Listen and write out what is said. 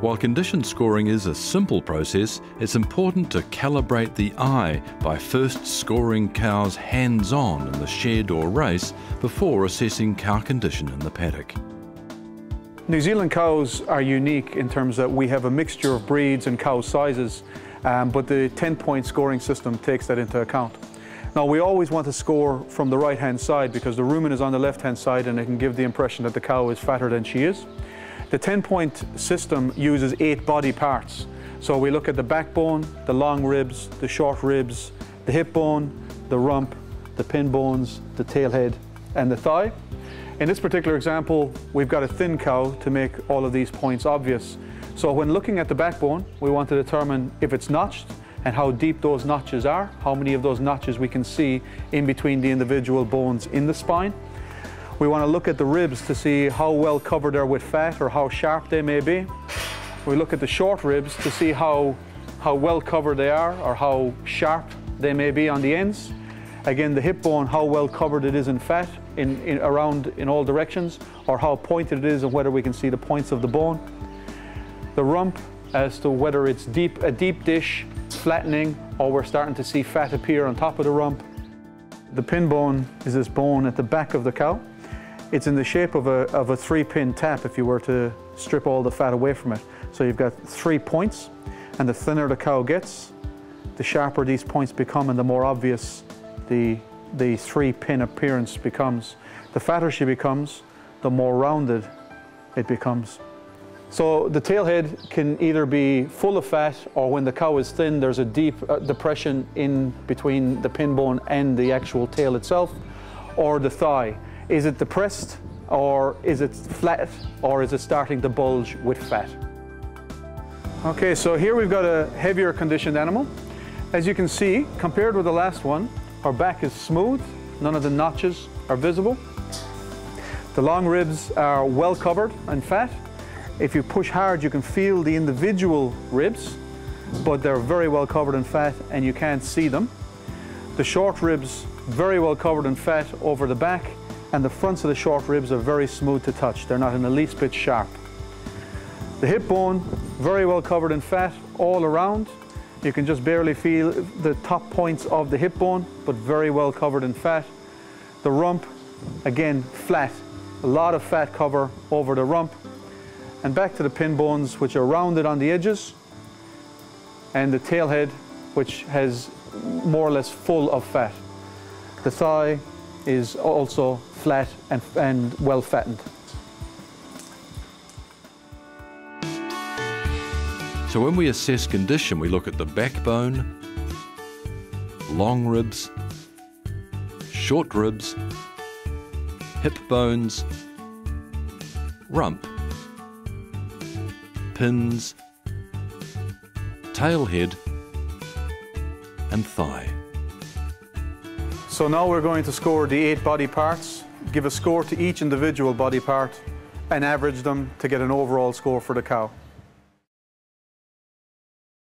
While condition scoring is a simple process, it's important to calibrate the eye by first scoring cows hands on in the shed or race before assessing cow condition in the paddock. New Zealand cows are unique in terms that we have a mixture of breeds and cow sizes, um, but the 10-point scoring system takes that into account. Now we always want to score from the right hand side because the rumen is on the left hand side and it can give the impression that the cow is fatter than she is. The 10 point system uses eight body parts. So we look at the backbone, the long ribs, the short ribs, the hip bone, the rump, the pin bones, the tail head and the thigh. In this particular example, we've got a thin cow to make all of these points obvious. So when looking at the backbone, we want to determine if it's notched and how deep those notches are, how many of those notches we can see in between the individual bones in the spine. We want to look at the ribs to see how well covered they're with fat or how sharp they may be. We look at the short ribs to see how, how well covered they are or how sharp they may be on the ends. Again, the hip bone, how well covered it is in fat in, in, around in all directions, or how pointed it is and whether we can see the points of the bone. The rump, as to whether it's deep, a deep dish, flattening, or we're starting to see fat appear on top of the rump. The pin bone is this bone at the back of the cow. It's in the shape of a, of a three-pin tap if you were to strip all the fat away from it. So you've got three points, and the thinner the cow gets, the sharper these points become and the more obvious the, the three pin appearance becomes. The fatter she becomes, the more rounded it becomes. So the tail head can either be full of fat or when the cow is thin, there's a deep uh, depression in between the pin bone and the actual tail itself, or the thigh. Is it depressed or is it flat or is it starting to bulge with fat? Okay, so here we've got a heavier conditioned animal. As you can see, compared with the last one, our back is smooth, none of the notches are visible. The long ribs are well covered and fat. If you push hard, you can feel the individual ribs, but they're very well covered in fat and you can't see them. The short ribs, very well covered in fat over the back, and the fronts of the short ribs are very smooth to touch. They're not in the least bit sharp. The hip bone, very well covered in fat all around, you can just barely feel the top points of the hip bone, but very well covered in fat. The rump, again, flat. A lot of fat cover over the rump. And back to the pin bones, which are rounded on the edges. And the tail head, which has more or less full of fat. The thigh is also flat and, and well fattened. So when we assess condition, we look at the backbone, long ribs, short ribs, hip bones, rump, pins, tail head, and thigh. So now we're going to score the eight body parts, give a score to each individual body part, and average them to get an overall score for the cow.